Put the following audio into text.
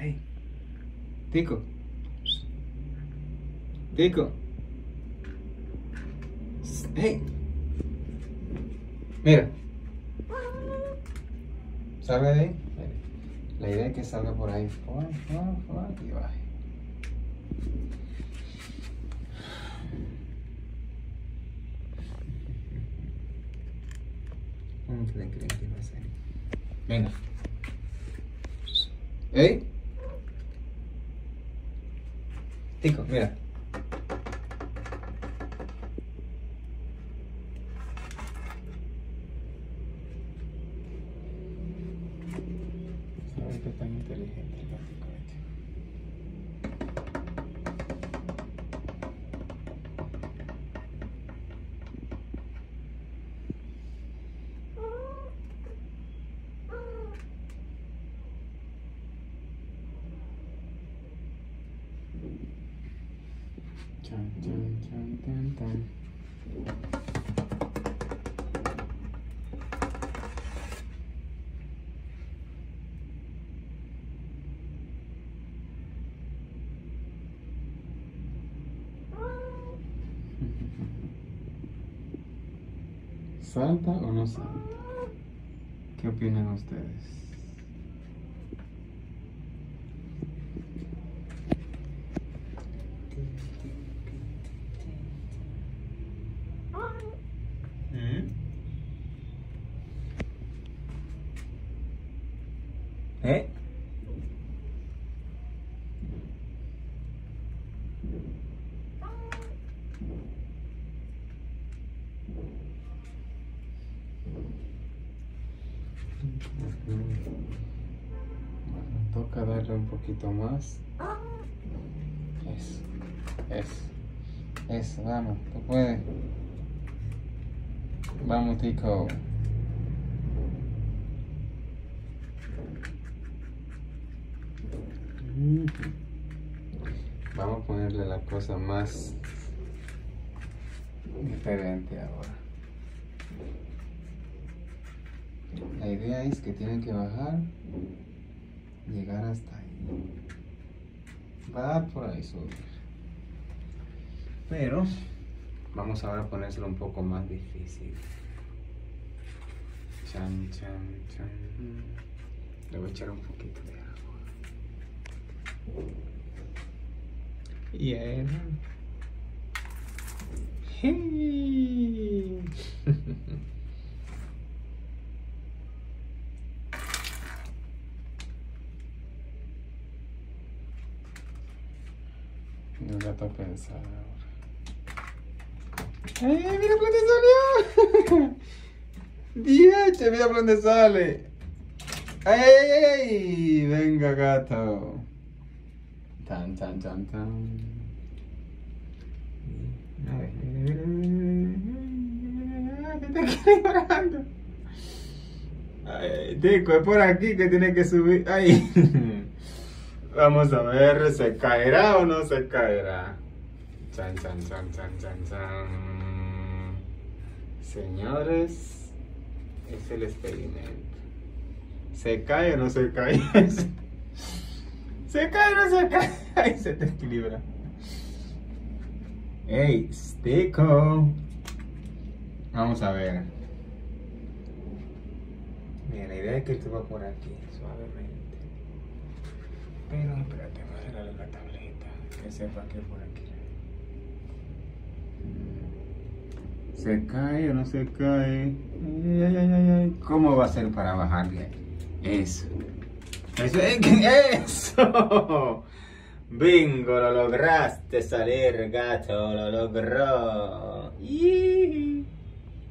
Hey. Tico. Tico. Hey. Mira. Salga de ahí. La idea es que salga por ahí. Y baje. Venga. ¿Ey? Tico, mira. ¿Sabes que es tan inteligente el Chan, chan, chan, tan, tan. ¿Salta o no salta? ¿Qué opinan ustedes? ¿Eh? Bueno, toca darle un poquito más. Eso, eso, eso, vamos, tú puedes. Vamos, Tico. Vamos a ponerle la cosa más diferente ahora. La idea es que tienen que bajar, llegar hasta ahí. Va por ahí subir. Pero vamos ahora a ponérselo un poco más difícil. Chan, chan, chan. Le voy a echar un poquito de agua. Y él. Hey. El gato a pensar ahora. ¡Eh, mira dónde salió! ¡Dieche, mira dónde sale! ¡Ay, ay, ¡Venga, gato! Tan, tan, tan, tan. A ver. llorando? Ay, tico, es por aquí que tiene que subir. Ay. Vamos a ver, ¿se caerá o no se caerá? Chan, chan, chan, chan, chan, chan. Señores, es el experimento. ¿Se cae o no se cae? ¿Se cae o no se cae? Ahí se te equilibra. ¡Ey, Stico! Vamos a ver. Mira, la idea es que tú vas por aquí, suavemente. Pero espérate, voy a la tableta. Que sepa que por aquí. ¿Se cae o no se cae? ¿Cómo va a ser para bajarle? Eso. Eso es que eso. Bingo, lo lograste salir, gato. Lo logró. Yee.